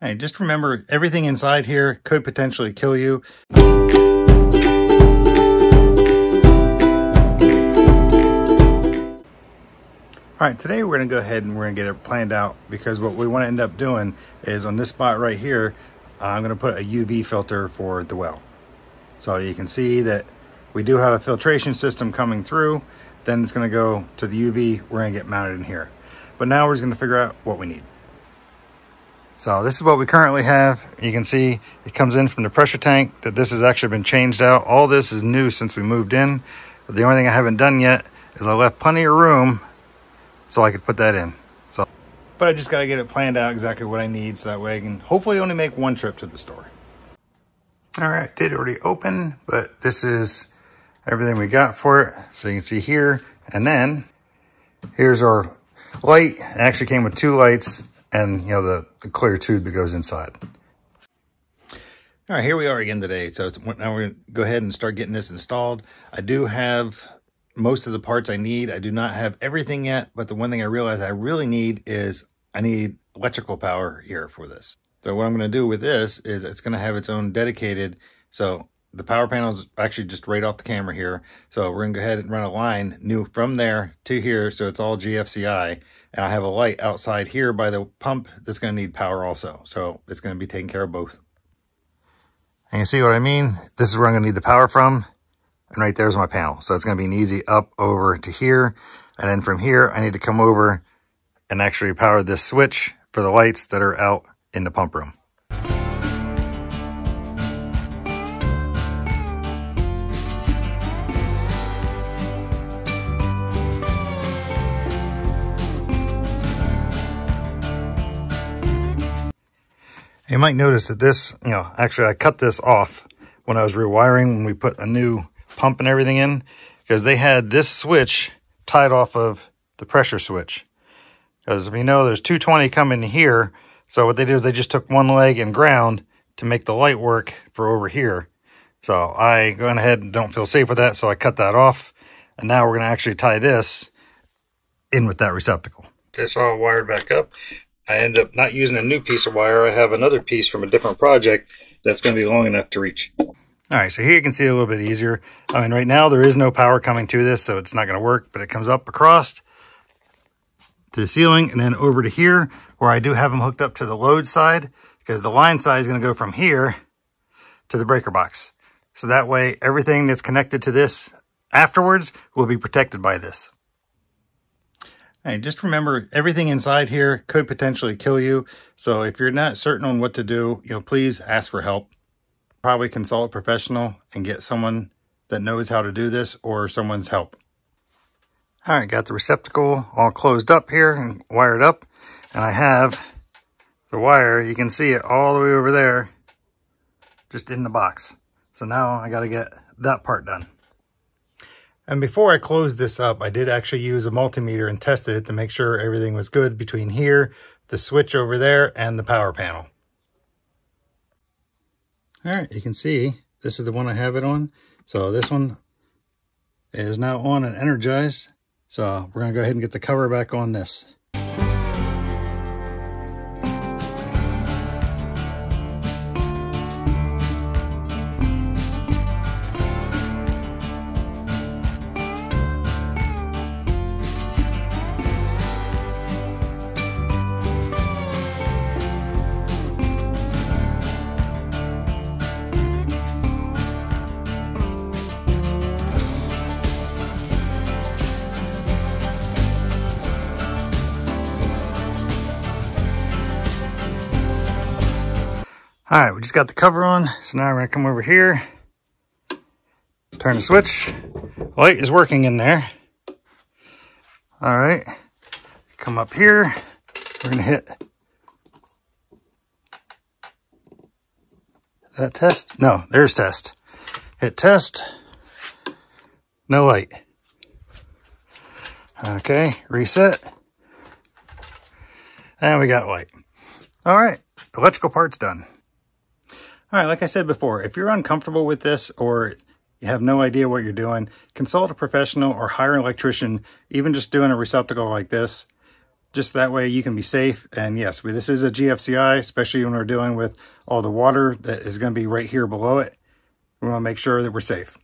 Hey, just remember everything inside here could potentially kill you. All right, today we're gonna go ahead and we're gonna get it planned out because what we wanna end up doing is on this spot right here, I'm gonna put a UV filter for the well. So you can see that we do have a filtration system coming through, then it's gonna go to the UV, we're gonna get mounted in here. But now we're just gonna figure out what we need. So this is what we currently have. You can see it comes in from the pressure tank that this has actually been changed out. All this is new since we moved in. But the only thing I haven't done yet is I left plenty of room so I could put that in. So, But I just got to get it planned out exactly what I need so that way I can hopefully only make one trip to the store. All right, did already open, but this is everything we got for it. So you can see here, and then here's our light. It actually came with two lights and you know the, the clear tube that goes inside. All right, here we are again today. So now we're gonna go ahead and start getting this installed. I do have most of the parts I need. I do not have everything yet, but the one thing I realize I really need is I need electrical power here for this. So what I'm going to do with this is it's going to have its own dedicated. So the power panel is actually just right off the camera here. So we're going to go ahead and run a line new from there to here. So it's all GFCI. And I have a light outside here by the pump that's going to need power also. So it's going to be taking care of both. And you see what I mean? This is where I'm going to need the power from. And right there's my panel. So it's going to be an easy up over to here. And then from here, I need to come over and actually power this switch for the lights that are out in the pump room. You might notice that this, you know, actually I cut this off when I was rewiring when we put a new pump and everything in because they had this switch tied off of the pressure switch. Because you know there's 220 coming in here, so what they did is they just took one leg and ground to make the light work for over here. So I went ahead and don't feel safe with that, so I cut that off. And now we're going to actually tie this in with that receptacle. This all wired back up. I end up not using a new piece of wire. I have another piece from a different project that's going to be long enough to reach. All right, so here you can see a little bit easier. I mean, right now there is no power coming to this, so it's not going to work, but it comes up across to the ceiling and then over to here where I do have them hooked up to the load side because the line side is going to go from here to the breaker box. So that way everything that's connected to this afterwards will be protected by this. Hey, just remember everything inside here could potentially kill you. So if you're not certain on what to do, you know, please ask for help. Probably consult a professional and get someone that knows how to do this or someone's help. All right, got the receptacle all closed up here and wired up. And I have the wire, you can see it all the way over there, just in the box. So now I got to get that part done. And before I closed this up, I did actually use a multimeter and tested it to make sure everything was good between here, the switch over there, and the power panel. All right, you can see this is the one I have it on. So this one is now on and energized. So we're gonna go ahead and get the cover back on this. All right, we just got the cover on. So now we're gonna come over here, turn the switch. Light is working in there. All right, come up here. We're gonna hit that test. No, there's test. Hit test. No light. Okay, reset. And we got light. All right, electrical part's done. All right, like I said before, if you're uncomfortable with this or you have no idea what you're doing, consult a professional or hire an electrician, even just doing a receptacle like this. just that way you can be safe. And yes, this is a GFCI, especially when we're dealing with all the water that is going to be right here below it. We want to make sure that we're safe.